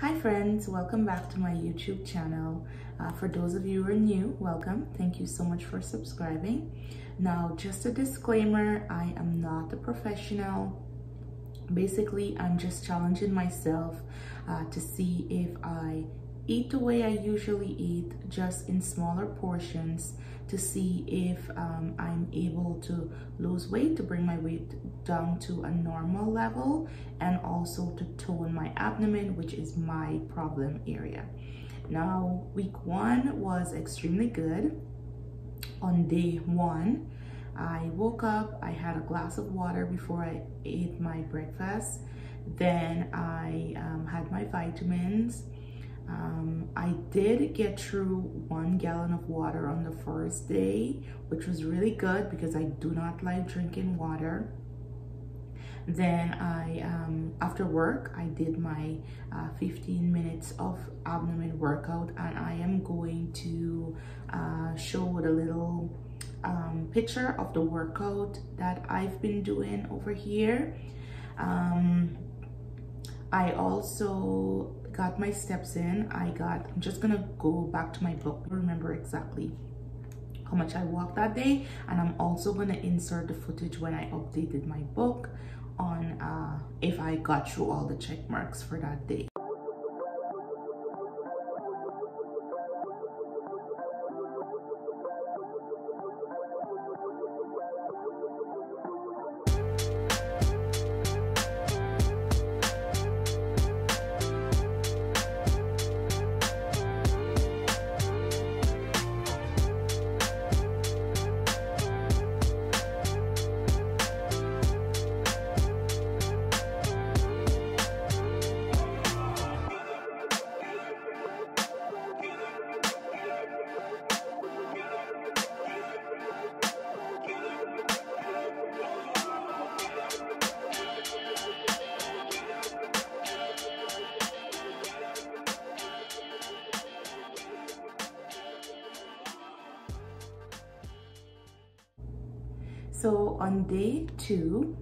Hi friends, welcome back to my YouTube channel. Uh, for those of you who are new, welcome. Thank you so much for subscribing. Now, just a disclaimer, I am not a professional. Basically, I'm just challenging myself uh, to see if I eat the way I usually eat, just in smaller portions to see if um, I'm able to lose weight, to bring my weight down to a normal level, and also to tone my abdomen, which is my problem area. Now, week one was extremely good. On day one, I woke up, I had a glass of water before I ate my breakfast. Then I um, had my vitamins um, I did get through one gallon of water on the first day, which was really good because I do not like drinking water. Then I, um, after work, I did my uh, 15 minutes of abdomen workout and I am going to uh, show the little um, picture of the workout that I've been doing over here. Um, I also got my steps in. I got, I'm just gonna go back to my book, remember exactly how much I walked that day. And I'm also gonna insert the footage when I updated my book on uh, if I got through all the check marks for that day. So on day two,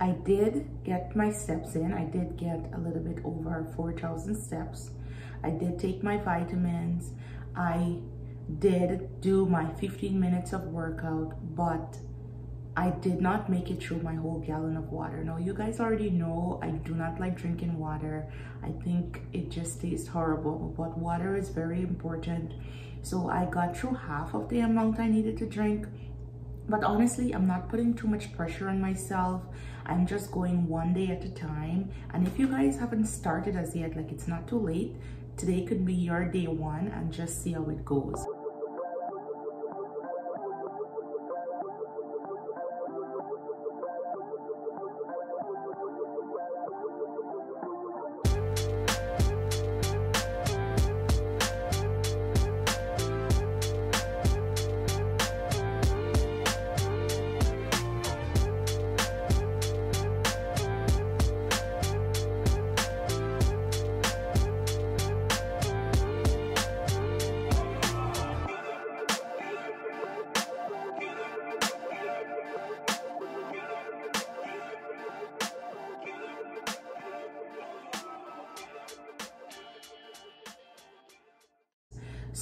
I did get my steps in. I did get a little bit over 4,000 steps. I did take my vitamins. I did do my 15 minutes of workout, but I did not make it through my whole gallon of water. Now, you guys already know I do not like drinking water. I think it just tastes horrible, but water is very important. So I got through half of the amount I needed to drink but honestly, I'm not putting too much pressure on myself. I'm just going one day at a time. And if you guys haven't started as yet, like it's not too late, today could be your day one and just see how it goes.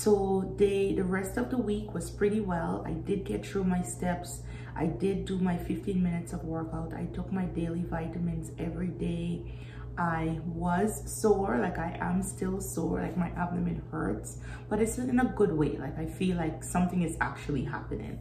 So the rest of the week was pretty well. I did get through my steps. I did do my 15 minutes of workout. I took my daily vitamins every day. I was sore, like I am still sore, like my abdomen hurts, but it's in a good way. Like I feel like something is actually happening.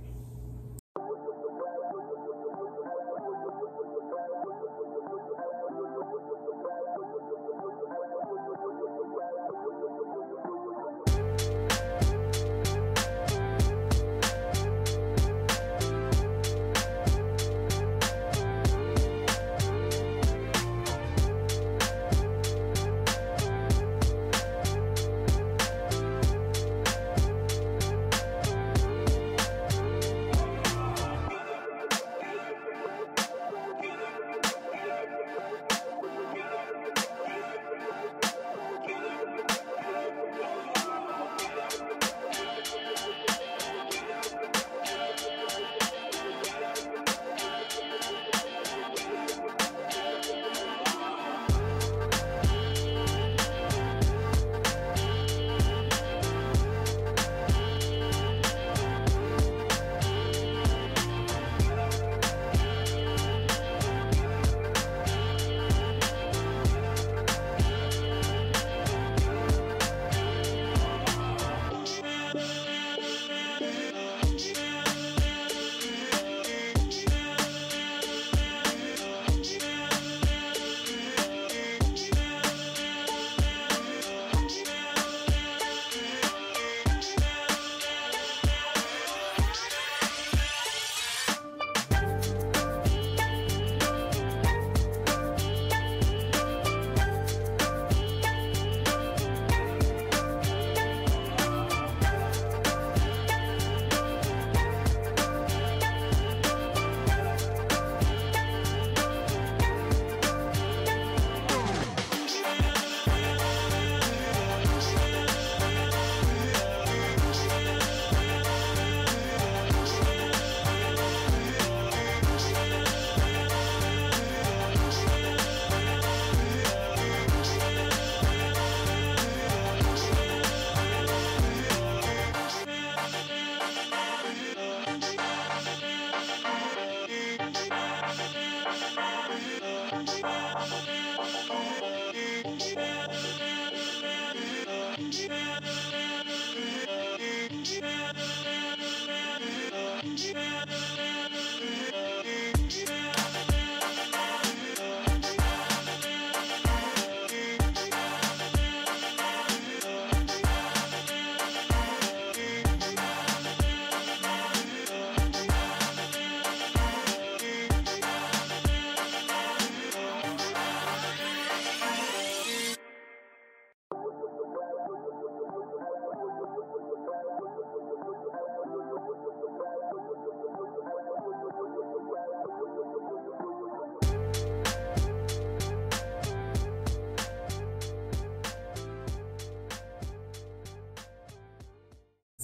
action.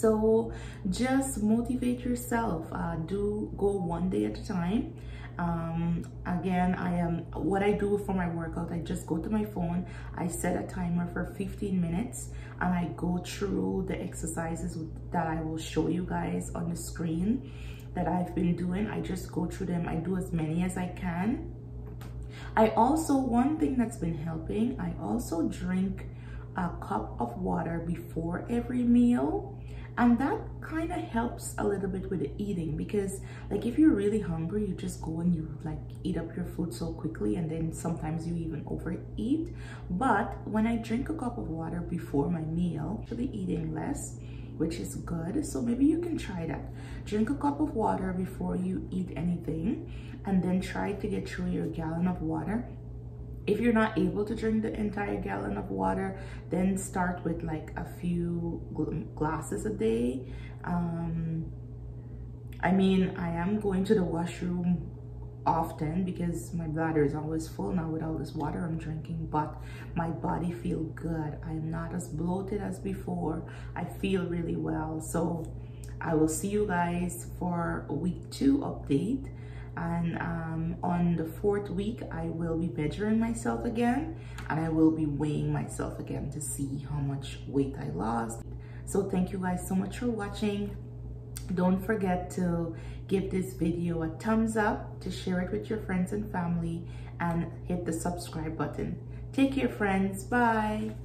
So just motivate yourself. Uh, do go one day at a time. Um, again, I am what I do for my workout. I just go to my phone. I set a timer for 15 minutes and I go through the exercises that I will show you guys on the screen that I've been doing. I just go through them. I do as many as I can. I also, one thing that's been helping, I also drink a cup of water before every meal and that kind of helps a little bit with the eating because like if you're really hungry you just go and you like eat up your food so quickly and then sometimes you even overeat. But when i drink a cup of water before my meal be eating less which is good. So maybe you can try that. Drink a cup of water before you eat anything and then try to get through your gallon of water if you're not able to drink the entire gallon of water then start with like a few glasses a day. Um, i mean i am going to the washroom often because my bladder is always full now with all this water i'm drinking but my body feel good. I'm not as bloated as before. I feel really well. So i will see you guys for week two update and um, on the fourth week I will be measuring myself again. And I will be weighing myself again to see how much weight I lost. So thank you guys so much for watching. Don't forget to give this video a thumbs up to share it with your friends and family and hit the subscribe button. Take care friends. Bye